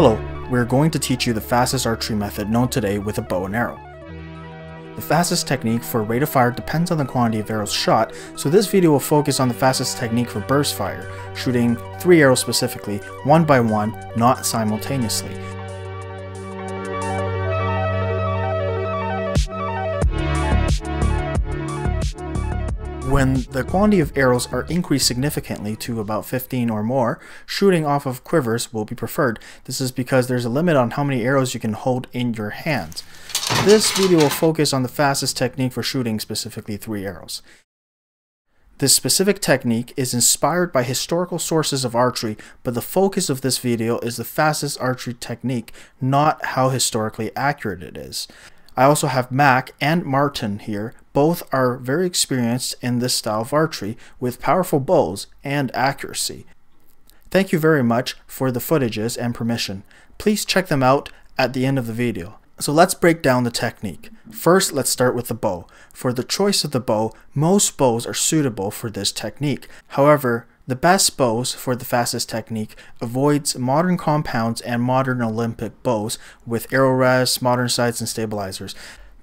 Hello, we're going to teach you the fastest archery method known today with a bow and arrow. The fastest technique for rate of fire depends on the quantity of arrows shot, so this video will focus on the fastest technique for burst fire, shooting 3 arrows specifically, one by one, not simultaneously. When the quantity of arrows are increased significantly to about 15 or more, shooting off of quivers will be preferred. This is because there's a limit on how many arrows you can hold in your hands. This video will focus on the fastest technique for shooting specifically three arrows. This specific technique is inspired by historical sources of archery, but the focus of this video is the fastest archery technique, not how historically accurate it is. I also have Mack and Martin here. Both are very experienced in this style of archery with powerful bows and accuracy. Thank you very much for the footages and permission. Please check them out at the end of the video. So let's break down the technique. First, let's start with the bow. For the choice of the bow, most bows are suitable for this technique. However, the best bows for the fastest technique avoids modern compounds and modern Olympic bows with arrow rests, modern sights, and stabilizers.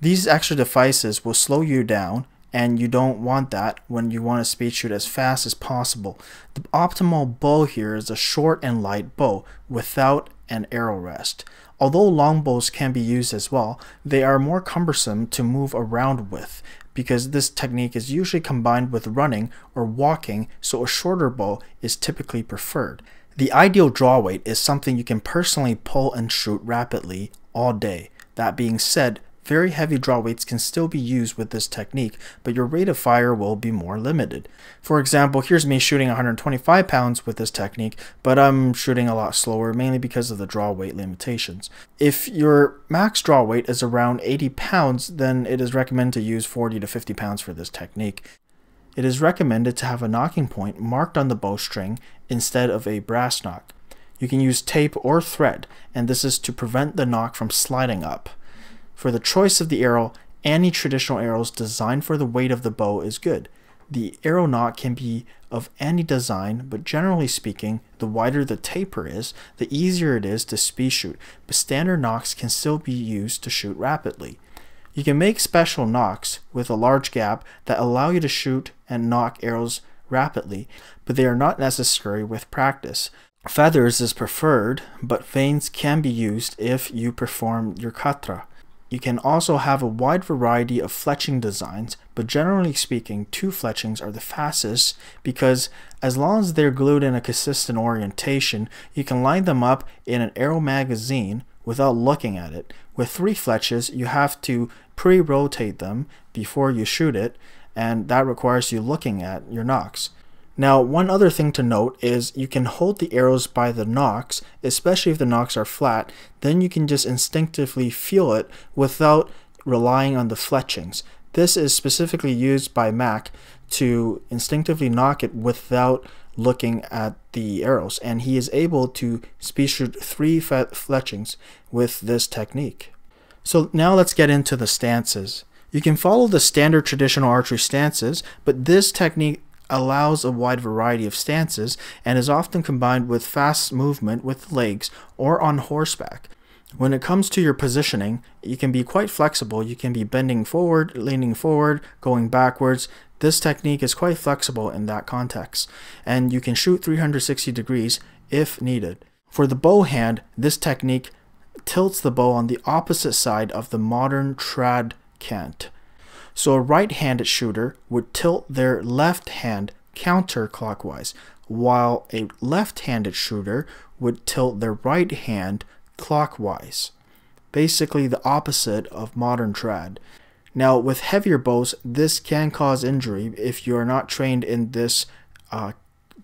These extra devices will slow you down and you don't want that when you want to speed shoot as fast as possible. The optimal bow here is a short and light bow without an arrow rest. Although longbows can be used as well, they are more cumbersome to move around with because this technique is usually combined with running or walking, so a shorter bow is typically preferred. The ideal draw weight is something you can personally pull and shoot rapidly all day. That being said, very heavy draw weights can still be used with this technique, but your rate of fire will be more limited. For example, here's me shooting 125 pounds with this technique, but I'm shooting a lot slower, mainly because of the draw weight limitations. If your max draw weight is around 80 pounds, then it is recommended to use 40 to 50 pounds for this technique. It is recommended to have a nocking point marked on the bowstring instead of a brass nock. You can use tape or thread, and this is to prevent the nock from sliding up. For the choice of the arrow, any traditional arrows designed for the weight of the bow is good. The arrow nock can be of any design, but generally speaking, the wider the taper is, the easier it is to speed shoot, but standard nocks can still be used to shoot rapidly. You can make special nocks with a large gap that allow you to shoot and nock arrows rapidly, but they are not necessary with practice. Feathers is preferred, but vanes can be used if you perform your katra. You can also have a wide variety of fletching designs, but generally speaking, two fletchings are the fastest because as long as they're glued in a consistent orientation, you can line them up in an arrow magazine without looking at it. With three fletches, you have to pre-rotate them before you shoot it, and that requires you looking at your nocks. Now, one other thing to note is you can hold the arrows by the nocks, especially if the nocks are flat, then you can just instinctively feel it without relying on the fletchings. This is specifically used by Mack to instinctively nock it without looking at the arrows, and he is able to speed shoot three fletchings with this technique. So now let's get into the stances. You can follow the standard traditional archery stances, but this technique allows a wide variety of stances and is often combined with fast movement with legs or on horseback. When it comes to your positioning, you can be quite flexible. You can be bending forward, leaning forward, going backwards. This technique is quite flexible in that context, and you can shoot 360 degrees if needed. For the bow hand, this technique tilts the bow on the opposite side of the modern trad cant. So a right-handed shooter would tilt their left hand counterclockwise, while a left-handed shooter would tilt their right hand clockwise. Basically the opposite of modern trad. Now with heavier bows, this can cause injury if you are not trained in this uh,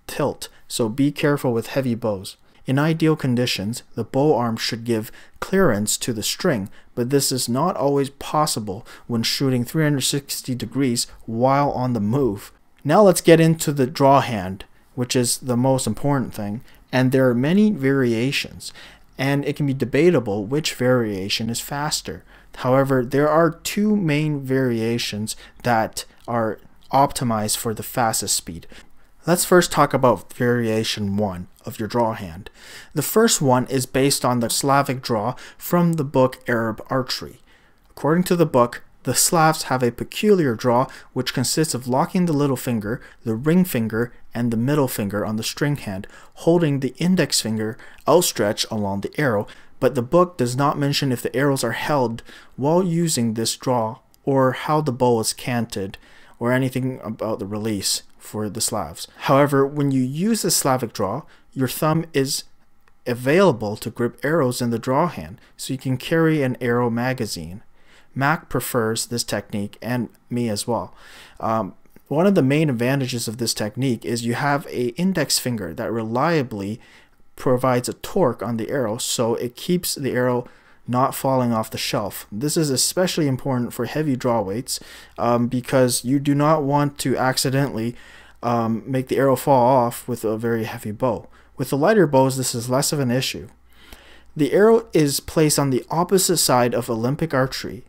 tilt, so be careful with heavy bows. In ideal conditions, the bow arm should give clearance to the string, but this is not always possible when shooting 360 degrees while on the move. Now let's get into the draw hand, which is the most important thing, and there are many variations, and it can be debatable which variation is faster. However, there are two main variations that are optimized for the fastest speed. Let's first talk about variation 1 of your draw hand. The first one is based on the Slavic draw from the book Arab Archery. According to the book, the Slavs have a peculiar draw which consists of locking the little finger, the ring finger, and the middle finger on the string hand, holding the index finger outstretched along the arrow, but the book does not mention if the arrows are held while using this draw or how the bow is canted or anything about the release for the Slavs. However, when you use the Slavic draw, your thumb is available to grip arrows in the draw hand, so you can carry an arrow magazine. Mack prefers this technique and me as well. Um, one of the main advantages of this technique is you have a index finger that reliably provides a torque on the arrow so it keeps the arrow not falling off the shelf. This is especially important for heavy draw weights um, because you do not want to accidentally um, make the arrow fall off with a very heavy bow. With the lighter bows, this is less of an issue. The arrow is placed on the opposite side of Olympic archery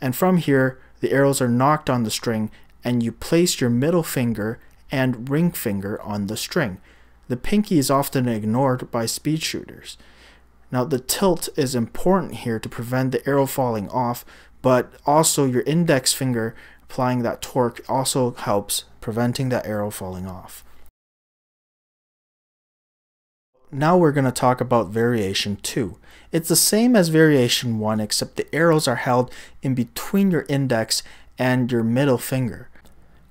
and from here the arrows are nocked on the string and you place your middle finger and ring finger on the string. The pinky is often ignored by speed shooters. Now the tilt is important here to prevent the arrow falling off, but also your index finger applying that torque also helps preventing that arrow falling off. Now we're going to talk about variation 2. It's the same as variation 1 except the arrows are held in between your index and your middle finger.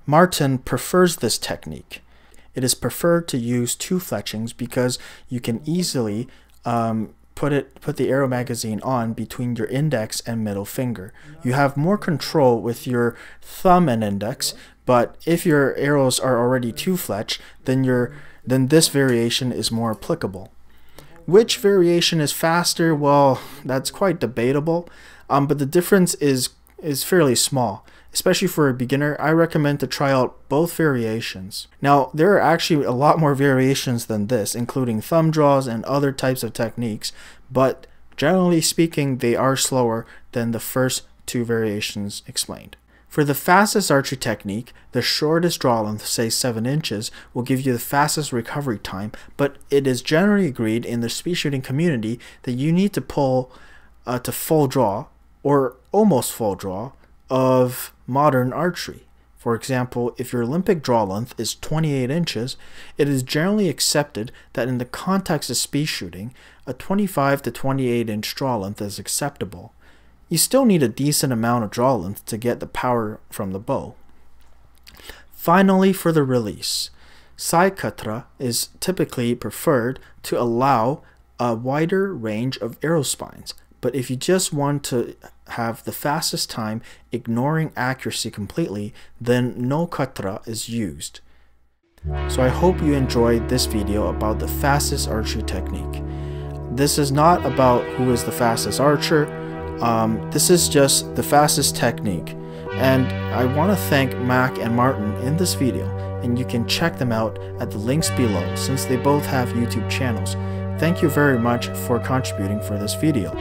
Martin prefers this technique. It is preferred to use two fletchings because you can easily um, put it put the arrow magazine on between your index and middle finger. You have more control with your thumb and index, but if your arrows are already two fletch, then your then this variation is more applicable. Which variation is faster? Well, that's quite debatable, um, but the difference is is fairly small. Especially for a beginner, I recommend to try out both variations. Now, there are actually a lot more variations than this, including thumb draws and other types of techniques, but generally speaking, they are slower than the first two variations explained. For the fastest archery technique, the shortest draw length, say 7 inches, will give you the fastest recovery time, but it is generally agreed in the speed shooting community that you need to pull uh, to full draw, or almost full draw, of modern archery. For example, if your Olympic draw length is 28 inches, it is generally accepted that in the context of speed shooting, a 25 to 28 inch draw length is acceptable. You still need a decent amount of draw length to get the power from the bow. Finally, for the release, side katra is typically preferred to allow a wider range of arrow spines, but if you just want to have the fastest time ignoring accuracy completely, then no katra is used. So I hope you enjoyed this video about the fastest archery technique. This is not about who is the fastest archer, um, this is just the fastest technique, and I want to thank Mack and Martin in this video, and you can check them out at the links below since they both have YouTube channels. Thank you very much for contributing for this video.